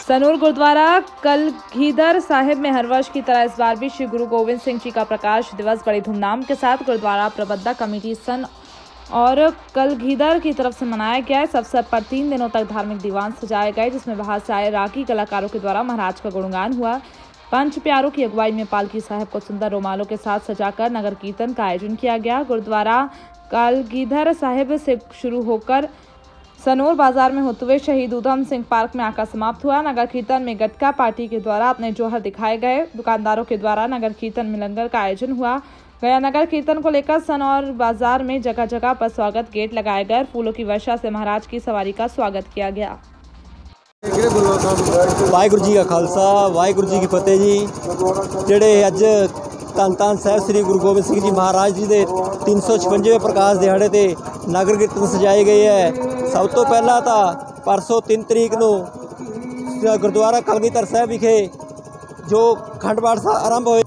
Sanur gurdwara कलघीधर Sahib में हर वर्ष की तरह इस बार भी श्री गुरु गोविंद सिंह जी का प्रकाश दिवस बड़ी धूमधाम के साथ गुरुद्वारा प्रबंधक कमेटी सन और कलघीधर की तरफ़ से मनाया गया। इस अवसर पर तीन दिनों तक धार्मिक दीवान सजाए गए, जिसमें बाहर से आए रागी कलाकारों के द्वारा महाराज का गुणगान हुआ। पंच प्यारों की अगुवाई में पालकी साहब को सुंदर रोमालों के साथ सजाकर नगर कीर्तन का आयोजन किया गया। गुरुद्वारा कलगीधर साहिब से शुरू होकर सनोर बाजार में होते हुए शहीद उधम सिंह पार्क में आकर समाप्त हुआ नगर कीर्तन में गटका पार्टी के द्वारा अपने जोहर दिखाए गए दुकानदारों के द्वारा नगर कीर्तन में लंगर का आयोजन हुआ गया नगर कीर्तन को लेकर सनौर बाजार में जगह जगह पर स्वागत गेट लगाए गए और फूलों की वर्षा से महाराज की सवारी का स्वागत किया गया ਵਾਹਿਗੁਰੂ ਜੀ ਕਾ ਖਾਲਸਾ ਵਾਹਿਗੁਰੂ ਜੀ ਕੀ ਫਤਿਹ ਜੀ ਜਿਹੜੇ ਅੱਜ ਧੰਨ ਧੰਨ ਸਾਹਿਬ ਸ੍ਰੀ ਗੁਰੂ ਗੋਬਿੰਦ ਸਿੰਘ ਜੀ ਮਹਾਰਾਜ ਜੀ ਦੇ 356ਵੇਂ ਪ੍ਰਕਾਸ਼ ਦਿਹਾੜੇ ਤੇ ਨਗਰ ਕੀਰਤਨ ਸਜਾਏ ਗਏ ਹੈ ਸਭ ਤੋਂ ਪਹਿਲਾਂ ਤਾਂ ਪਰਸੋਂ 3 ਤਰੀਕ ਨੂੰ ਗੁਰਦੁਆਰਾ ਕਲਗੀਧਰ ਸਾਹਿਬ ਵਿਖੇ ਜੋ ਖੰਡ ਪਾਠ ਸਾਹਿਬ ਆਰੰਭ ਹੋਏ,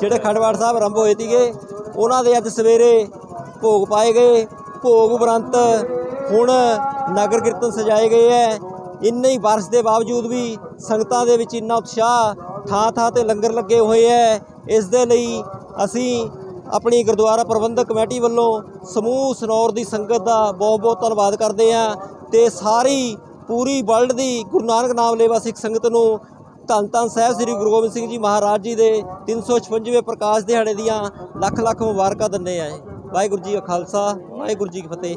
ਜਿਹੜੇ ਖੰਡ ਸਾਹਿਬ ਆਰੰਭ ਹੋਏ ਸੀਗੇ, ਉਹਨਾਂ ਦੇ ਅੱਜ ਸਵੇਰੇ ਭੋਗ ਪਾਏ ਗਏ। ਭੋਗ ਉਪਰੰਤ ਹੁਣ ਨਗਰ ਕੀਰਤਨ ਸਜਾਏ ਗਏ ਹੈ। ਇੰਨੀ ਹੀ ਬਾਰਿਸ਼ ਦੇ ਬਾਵਜੂਦ ਵੀ ਸੰਗਤਾਂ ਦੇ ਵਿੱਚ ਇੰਨਾ ਉਤਸ਼ਾਹ ਥਾਂ ਥਾਂ ਤੇ ਲੰਗਰ ਲੱਗੇ ਹੋਏ ਹੈ। ਇਸ ਦੇ ਲਈ ਅਸੀਂ ਆਪਣੀ ਗੁਰਦੁਆਰਾ ਪ੍ਰਬੰਧਕ ਕਮੇਟੀ ਵੱਲੋਂ ਸਮੂਹ ਸਨੌਰ ਦੀ ਸੰਗਤ ਦਾ ਬਹੁਤ ਬਹੁਤ ਧੰਨਵਾਦ ਕਰਦੇ ਹਾਂ ਤੇ ਸਾਰੀ ਪੂਰੀ ਵਰਲਡ ਦੀ ਗੁਰੂ ਨਾਨਕ ਨਾਮ ਲੇਵਾ ਸਿੱਖ ਸੰਗਤ ਨੂੰ ਧੰਨ ਧੰਨ ਸਾਹਿਬ ਸ੍ਰੀ ਗੁਰੂ ਗੋਬਿੰਦ ਸਿੰਘ ਜੀ ਮਹਾਰਾਜ ਜੀ ਦੇ 356ਵੇਂ ਪ੍ਰਕਾਸ਼ ਦਿਹਾੜੇ ਦੀਆਂ ਲੱਖ ਲੱਖ ਮੁਬਾਰਕਾਂ ਦਿੰਦੇ ਆ ਵਾਹਿਗੁਰੂ ਜੀ ਕਾ ਖਾਲਸਾ, ਵਾਹਿਗੁਰੂ ਜੀ ਕੀ ਫਤਿਹ।